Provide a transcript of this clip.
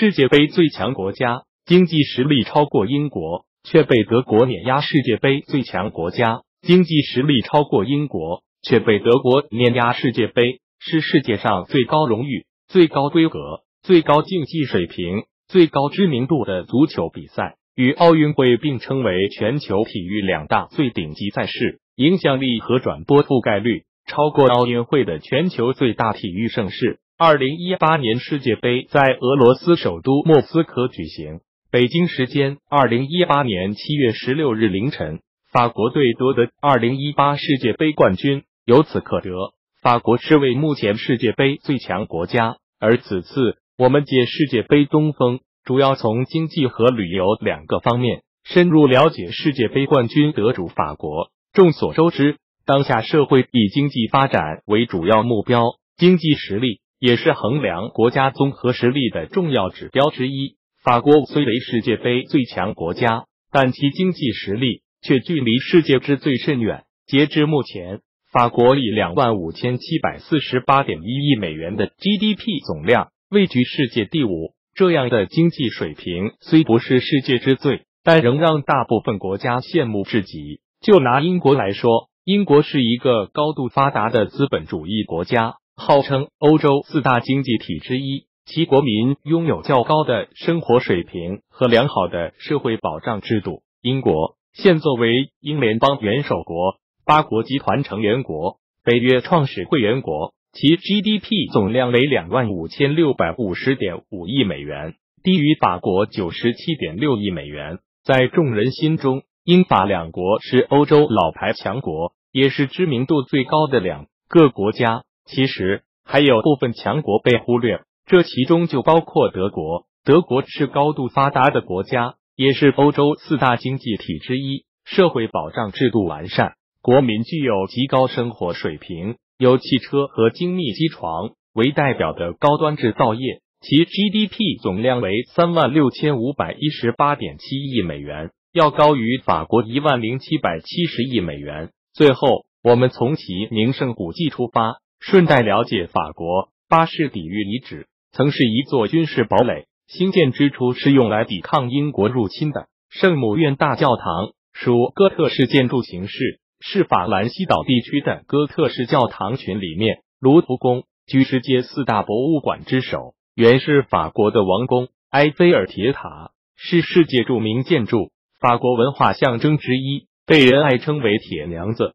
世界杯最强国家，经济实力超过英国，却被德国碾压；世界杯最强国家，经济实力超过英国，却被德国碾压。世界杯是世界上最高荣誉、最高规格、最高竞技水平、最高知名度的足球比赛，与奥运会并称为全球体育两大最顶级赛事，影响力和转播覆盖率超过奥运会的全球最大体育盛事。二零一八年世界杯在俄罗斯首都莫斯科举行。北京时间二零一八年七月十六日凌晨，法国队夺得二零一八世界杯冠军。由此可得，法国是为目前世界杯最强国家。而此次我们借世界杯东风，主要从经济和旅游两个方面深入了解世界杯冠军得主法国。众所周知，当下社会以经济发展为主要目标，经济实力。也是衡量国家综合实力的重要指标之一。法国虽为世界杯最强国家，但其经济实力却距离世界之最甚远。截至目前，法国以两万五千七百四十八点一亿美元的 GDP 总量位居世界第五。这样的经济水平虽不是世界之最，但仍让大部分国家羡慕至极。就拿英国来说，英国是一个高度发达的资本主义国家。号称欧洲四大经济体之一，其国民拥有较高的生活水平和良好的社会保障制度。英国现作为英联邦元首国、八国集团成员国、北约创始会员国，其 GDP 总量为两万五千六百五十点五亿美元，低于法国九十七点六亿美元。在众人心中，英法两国是欧洲老牌强国，也是知名度最高的两个国家。其实还有部分强国被忽略，这其中就包括德国。德国是高度发达的国家，也是欧洲四大经济体之一，社会保障制度完善，国民具有极高生活水平，有汽车和精密机床为代表的高端制造业，其 GDP 总量为三万六千五百一十八点七亿美元，要高于法国一万零七百七十亿美元。最后，我们从其名胜古迹出发。顺带了解，法国巴士底狱遗址曾是一座军事堡垒，兴建之初是用来抵抗英国入侵的。圣母院大教堂属哥特式建筑形式，是法兰西岛地区的哥特式教堂群里面。卢浮宫居世界四大博物馆之首，原是法国的王宫。埃菲尔铁塔是世界著名建筑，法国文化象征之一，被人爱称为“铁娘子”。